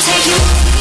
Take you